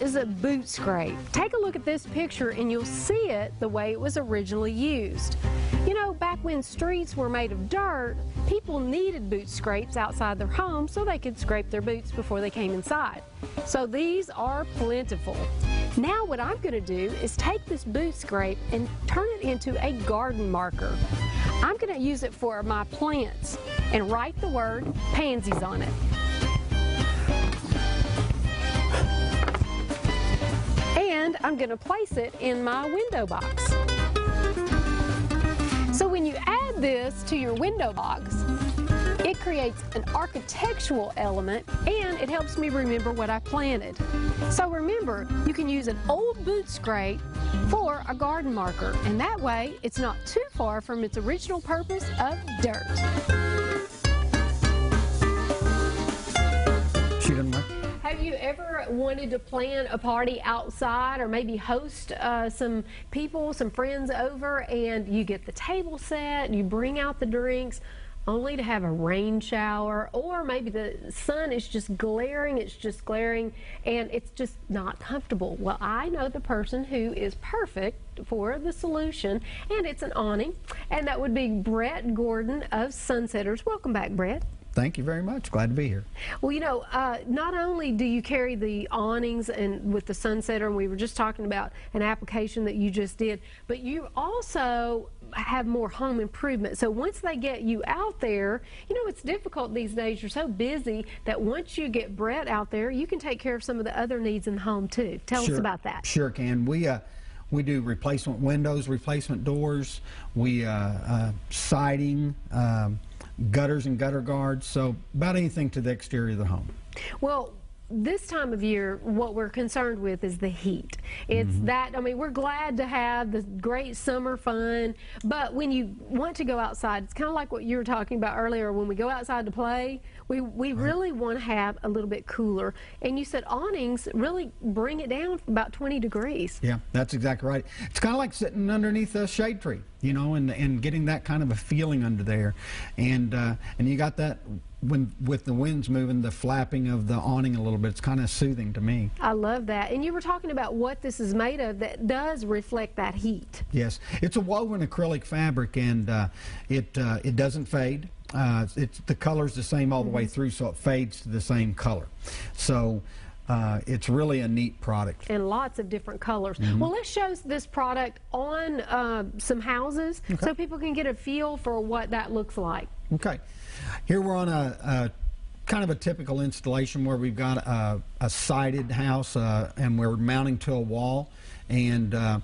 Is a boot scrape. Take a look at this picture and you'll see it the way it was originally used. You know, back when streets were made of dirt, people needed boot scrapes outside their homes so they could scrape their boots before they came inside. So these are plentiful. Now what I'm going to do is take this boot scrape and turn it into a garden marker. I'm going to use it for my plants and write the word pansies on it. And I'm going to place it in my window box. So when you add this to your window box, it creates an architectural element and it helps me remember what I planted. So remember, you can use an old boot scrape for a garden marker and that way it's not too far from its original purpose of dirt. You ever wanted to plan a party outside or maybe host uh, some people, some friends over, and you get the table set, you bring out the drinks, only to have a rain shower, or maybe the sun is just glaring, it's just glaring, and it's just not comfortable? Well, I know the person who is perfect for the solution, and it's an awning, and that would be Brett Gordon of Sunsetters. Welcome back, Brett. Thank you very much. Glad to be here. Well, you know, uh, not only do you carry the awnings and with the sunsetter, and we were just talking about an application that you just did, but you also have more home improvement. So once they get you out there, you know, it's difficult these days. You're so busy that once you get Brett out there, you can take care of some of the other needs in the home too. Tell sure, us about that. Sure can. We uh, we do replacement windows, replacement doors. We uh, uh, siding. Um, gutters and gutter guards, so about anything to the exterior of the home. Well, this time of year, what we're concerned with is the heat. It's mm -hmm. that, I mean, we're glad to have the great summer fun, but when you want to go outside, it's kind of like what you were talking about earlier. When we go outside to play, we, we right. really want to have a little bit cooler. And you said awnings really bring it down about 20 degrees. Yeah, that's exactly right. It's kind of like sitting underneath a shade tree, you know, and, and getting that kind of a feeling under there. And, uh, and you got that when with the winds moving, the flapping of the awning a little bit, it's kind of soothing to me. I love that. And you were talking about what this is made of that does reflect that heat. Yes, it's a woven acrylic fabric, and uh, it uh, it doesn't fade. Uh, it's the color's the same all the way mm-hmm. through, so it fades to the same color. So. Uh, it's really a neat product. And lots of different colors. Mm -hmm. Well, let's show this product on uh, some houses okay. so people can get a feel for what that looks like. Okay. Here we're on a, a kind of a typical installation where we've got a, a sided house uh, and we're mounting to a wall and uh,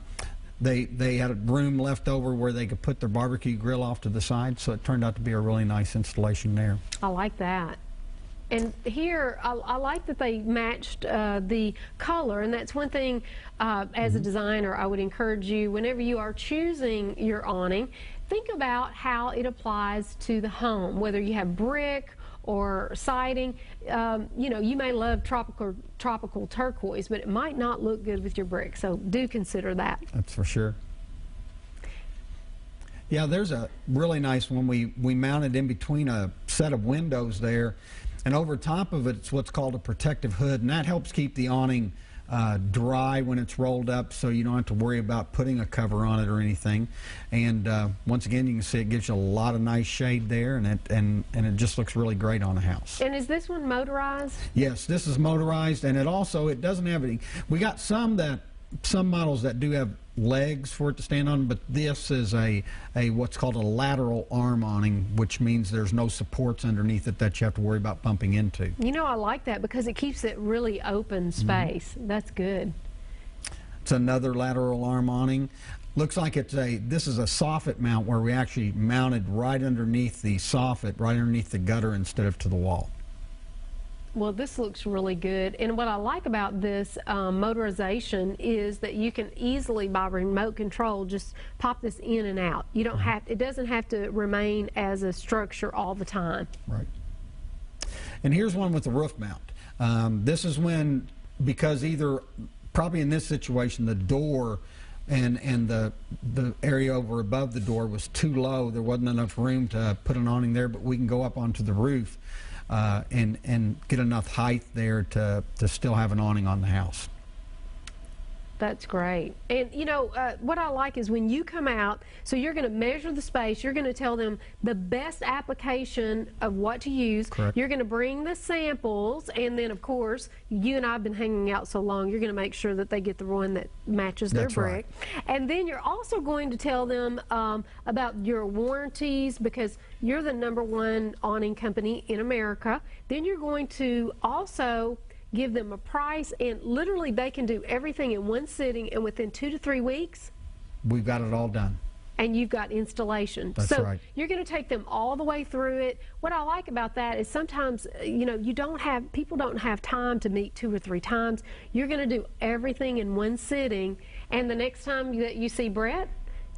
they they had a room left over where they could put their barbecue grill off to the side so it turned out to be a really nice installation there. I like that. And here, I, I, like that they matched uh, the color, and that's one thing uh, as a mm-hmm. designer I would encourage you whenever you are choosing your awning, think about how it applies to the home, whether you have brick or siding. Um, you know, you may love tropical tropical turquoise, but it might not look good with your brick. So do consider that. That's for sure. Yeah, there's a really nice one. We we mounted in between a set of windows there, and over top of it, it's what's called a protective hood, and that helps keep the awning uh, dry when it's rolled up so you don't have to worry about putting a cover on it or anything. And uh, once again, you can see it gives you a lot of nice shade there and it, and, and it just looks really great on a house. And is this one motorized? Yes, this is motorized and it also, it doesn't have any, we got some that, some models that do have legs for it to stand on, but this is a, a what's called a lateral arm awning, which means there's no supports underneath it that you have to worry about bumping into. You know, I like that because it keeps it really open mm-hmm. space. Mm -hmm. That's good. It's another lateral arm awning. Looks like it's a, this is a soffit mount where we actually mounted right underneath the soffit, right underneath the gutter instead of to the wall. Well, this looks really good. And what I like about this um, motorization is that you can easily, by remote control, just pop this in and out. You don't have, it doesn't have to remain as a structure all the time. Right. And here's one with the roof mount. Um, this is when, because either, probably in this situation, the door and and the the area over above the door was too low. There wasn't enough room to put an awning there, but we can go up onto the roof uh, and and get enough height there to to still have an awning on the house. That's great. And you know, uh, what I like is when you come out, so you're going to measure the space, you're going to tell them the best application of what to use. Correct. You're going to bring the samples, and then, of course, you and I have been hanging out so long, you're going to make sure that they get the one that matches their That's right. And then you're also going to tell them um, about your warranties because you're the number one awning company in America. Then you're going to also give them a price, and literally they can do everything in one sitting, and within two to three weeks, We've got it all done. and you've got installation. That's so right. you're going to take them all the way through it. What I like about that is sometimes, you know, you don't have people don't have time to meet two or three times. You're going to do everything in one sitting, and the next time that you see Brett,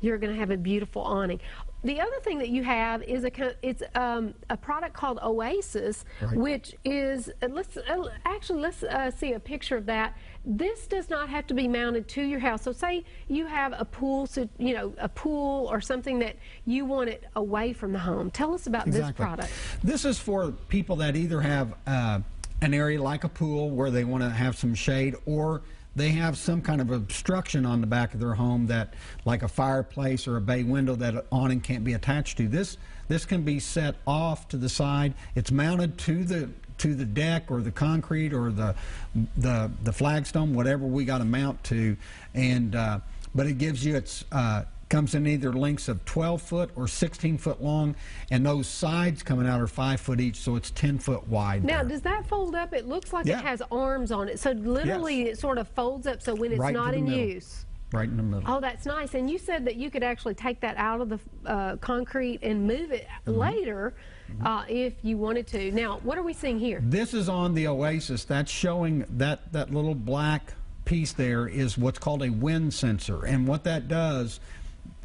you're going to have a beautiful awning. The other thing that you have is a it's um, a product called Oasis, Right. which is uh, let's uh, actually let's uh, see a picture of that. This does not have to be mounted to your house. So say you have a pool, so, you know, a pool or something that you want it away from the home. Tell us about this product. This is for people that either have uh, an area like a pool where they want to have some shade or they have some kind of obstruction on the back of their home that like a fireplace or a bay window that an awning can't be attached to. This this can be set off to the side. It's mounted to the to the deck or the concrete or the the the flagstone, whatever we got to mount to, and uh, but it gives you its uh, comes in either lengths of 12 foot or 16 foot long, and those sides coming out are five foot each, so it's 10 foot wide. Now, there. does that fold up? It looks like Yeah. it has arms on it. So literally, Yes. it sort of folds up. So when it's Right not in middle. use. right in the middle. Oh, that's nice. And you said that you could actually take that out of the uh, concrete and move it Mm-hmm. later uh, if you wanted to. Now, what are we seeing here? This is on the Oasis. That's showing that that little black piece there is what's called a wind sensor, and what that does,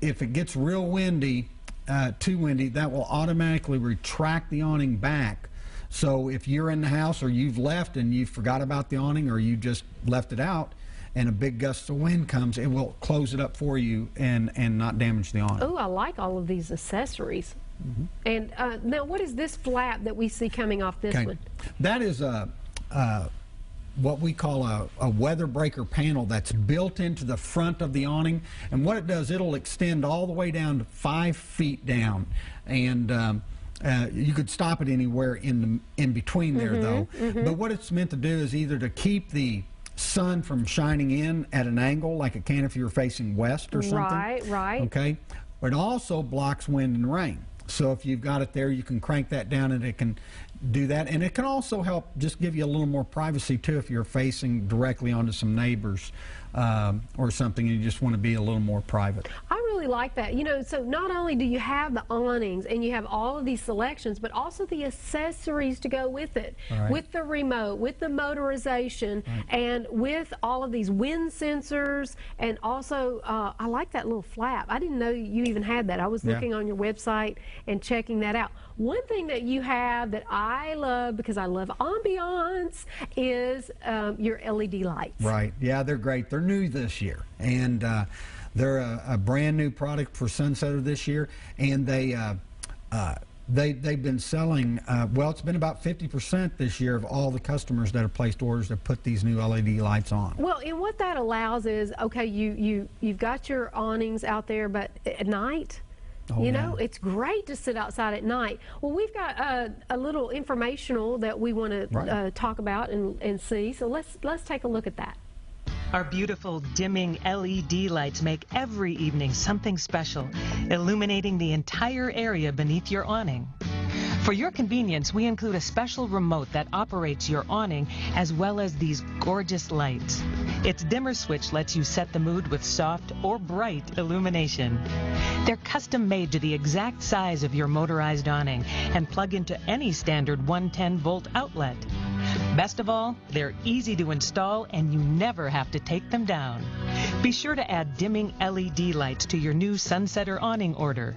if it gets real windy, uh, too windy, that will automatically retract the awning back. So if you're in the house or you've left and you forgot about the awning or you just left it out, and a big gust of wind comes, it will close it up for you and and not damage the awning. Oh, I like all of these accessories. And uh, now, what is this flap that we see coming off this Okay. one? That is a, uh, what we call a, a weather breaker panel that's built into the front of the awning. And what it does, it'll extend all the way down to five feet down. And um, uh, you could stop it anywhere in the, in between there, though. But what it's meant to do is either to keep the sun from shining in at an angle, like it can if you're facing west or something. Right, right. Okay. It also blocks wind and rain. So if you've got it there, you can crank that down and it can do that. And it can also help just give you a little more privacy too if you're facing directly onto some neighbors um, or something and you just want to be a little more private. I really like that. You know, so not only do you have the awnings and you have all of these selections, but also the accessories to go with it, right. with the remote, with the motorization, and with all of these wind sensors. And also, uh, I like that little flap. I didn't know you even had that. I was Yeah. looking on your website and checking that out. One thing that you have that I love because I love ambiance is um, your LED lights. Right. Yeah, they're great. They're new this year. And uh, they're a, a brand new product for Sunsetter this year. And they. Uh, uh, they, they've been selling, uh, well, it's been about 50% this year of all the customers that have placed orders to put these new LED lights on. Well, and what that allows is, okay, you you you've got your awnings out there, but at night, Oh, you know, yeah. it's great to sit outside at night. Well, we've got uh, a little informational that we want to uh, talk about and, and see. So let's let's take a look at that. Our beautiful dimming LED lights make every evening something special, illuminating the entire area beneath your awning. For your convenience, we include a special remote that operates your awning as well as these gorgeous lights. Its dimmer switch lets you set the mood with soft or bright illumination. They're custom made to the exact size of your motorized awning and plug into any standard 110 volt outlet. Best of all, they're easy to install and you never have to take them down. Be sure to add dimming LED lights to your new Sunsetter awning order.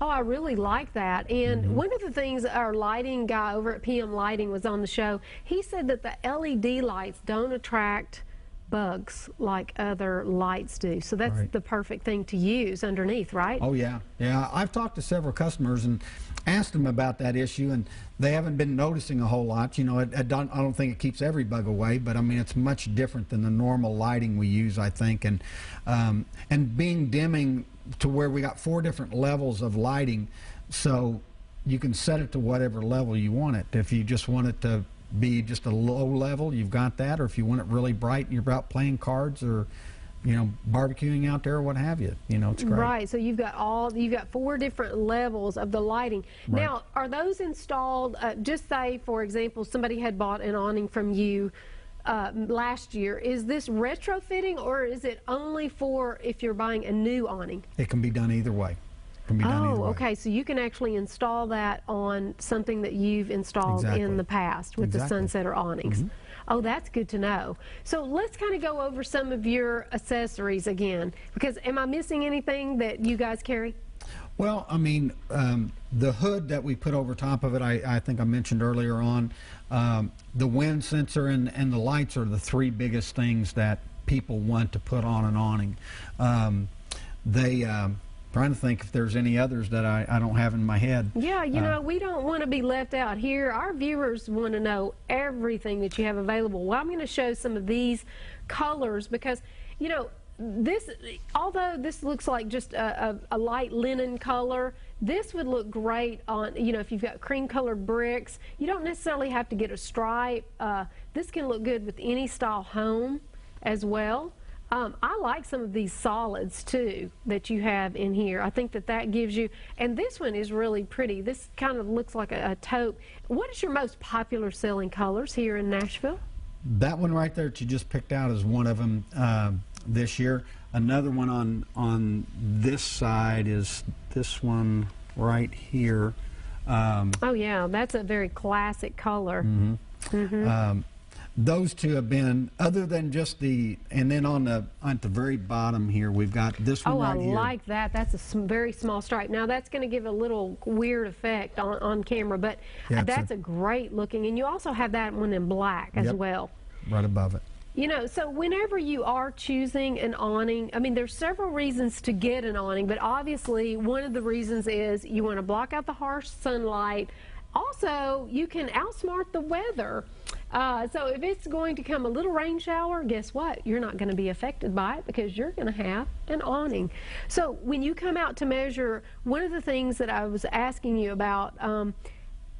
Oh, I really like that. And Mm-hmm. one of the things our lighting guy over at PM Lighting was on the show. He said that the LED lights don't attract bugs like other lights do. So that's Right. the perfect thing to use underneath, right? Oh yeah, yeah. I've talked to several customers and asked them about that issue, and they haven't been noticing a whole lot. You know, it, it don't, I don't think it keeps every bug away, but I mean it's much different than the normal lighting we use, I think, and um, and being dimming to where we got four different levels of lighting, so you can set it to whatever level you want it. If you just want it to be just a low level, you've got that, or if you want it really bright and you're out playing cards or you know, barbecuing out there or what have you. You know, it's great. Right. So you've got all you've got four different levels of the lighting. Right. Now, are those installed? Uh, just say, for example, somebody had bought an awning from you. Uh, last year, is this retrofitting or is it only for if you're buying a new awning? It can be done either way. Can be done Oh, okay. So you can actually install that on something that you've installed Exactly. in the past with Exactly. The Sunsetter awnings. Oh, that's good to know. So let's kind of go over some of your accessories again. Because am I missing anything that you guys carry? Well, I mean, um, the hood that we put over top of it, I, I think I mentioned earlier on, um, the wind sensor and, and the lights are the three biggest things that people want to put on an awning. Um, they, um, trying to think if there's any others that I, I don't have in my head. Yeah, you Uh, know, we don't want to be left out here. Our viewers want to know everything that you have available. Well, I'm going to show some of these colors because, you know, this, although this looks like just a, a, a light linen color, this would look great on, you know, if you've got cream colored bricks. You don't necessarily have to get a stripe. Uh, this can look good with any style home as well. Um, I like some of these solids too that you have in here. I think that that gives you, and this one is really pretty. This kind of looks like a, a taupe. What is your most popular selling colors here in Nashville? That one right there that you just picked out is one of them uh, this year. Another one on on this side is this one right here. Um, Oh yeah, that's a very classic color. Mm-hmm. um, those two have been other than just the and then on the on the very bottom here we've got this one Oh, right I here. like that. That's a sm- very small stripe. Now that's going to give a little weird effect on, on camera, but Yeah, it's a- that's a great looking. And you also have that one in black as Yep. well. right above it. You know, so whenever you are choosing an awning, I mean, there's several reasons to get an awning, but obviously one of the reasons is you want to block out the harsh sunlight. Also, you can outsmart the weather. Uh, so if it's going to come a little rain shower, guess what? You're not going to be affected by it because you're going to have an awning. So when you come out to measure, one of the things that I was asking you about, um,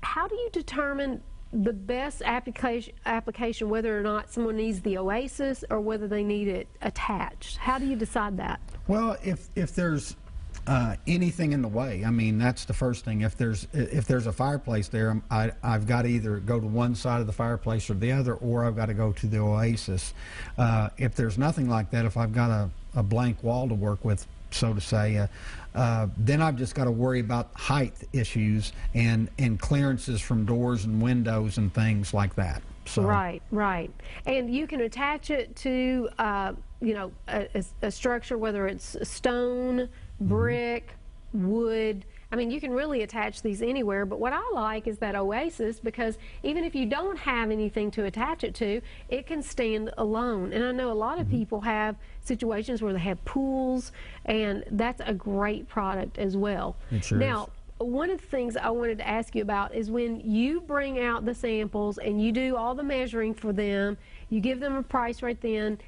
how do you determine the best application, application, whether or not someone needs the Oasis or whether they need it attached? How do you decide that? Well, if if there's uh, anything in the way, I mean that's the first thing. If there's if there's a fireplace there, I I've got to either go to one side of the fireplace or the other, or I've got to go to the Oasis. Uh, if there's nothing like that, if I've got a, a blank wall to work with, so to say, uh, uh, then I've just got to worry about height issues and and clearances from doors and windows and things like that. So Right, right. And you can attach it to, uh, you know, a- a structure, whether it's stone, Mm-hmm. brick, wood. I mean, you can really attach these anywhere. But what I like is that Oasis because even if you don't have anything to attach it to, it can stand alone. And I know a lot of mm-hmm. people have situations where they have pools, and that's a great product as well. Sure is. now, one of the things I wanted to ask you about is when you bring out the samples and you do all the measuring for them, you give them a price right then,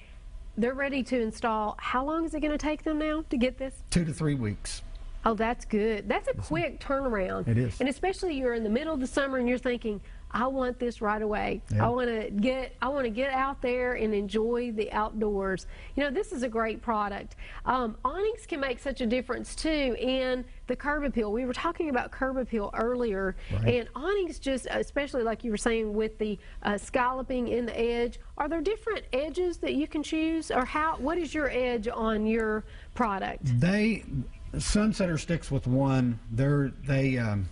they're ready to install. How long is it going to take them now to get this? two to three weeks. Oh, that's good. That's a mm-hmm. quick turnaround. It is. And especially you're in the middle of the summer and you're thinking, I want this right away. Yeah. I want to get I want to get out there and enjoy the outdoors. You know, this is a great product. Um, awnings can make such a difference too in the curb appeal. We were talking about curb appeal earlier, Right. and awnings just, especially like you were saying with the uh, scalloping in the edge. Are there different edges that you can choose, or how? What is your edge on your product? They Sunsetter sticks with one. They're they. Um,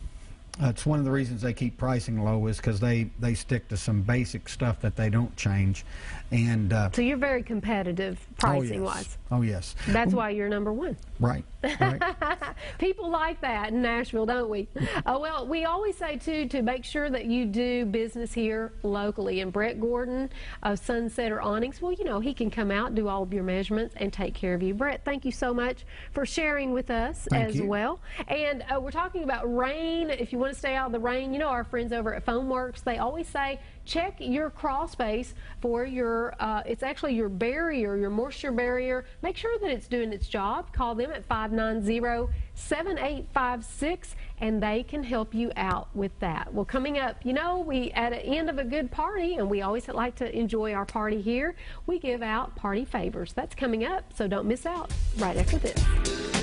it's one of the reasons they keep pricing low is because they they stick to some basic stuff that they don't change, and uh, So you're very competitive pricing oh yes. wise. Oh yes, That's why you're number one. right. Right. People like that in Nashville, don't we? Uh, well, we always say, too, to make sure that you do business here locally. And Brett Gordon of Sunsetter Awnings, well, you know, he can come out, do all of your measurements, and take care of you. Brett, thank you so much for sharing with us Thank as you. well. And uh, we're talking about rain. If you want to stay out of the rain, you know, our friends over at Foamworks, they always say, check your crawl space for your, uh, it's actually your barrier, your moisture barrier. Make sure that it's doing its job. Call them at 590-7856 and they can help you out with that. Well, coming up, you know, we at the end of a good party and we always like to enjoy our party here. We give out party favors. That's coming up, so don't miss out right after this.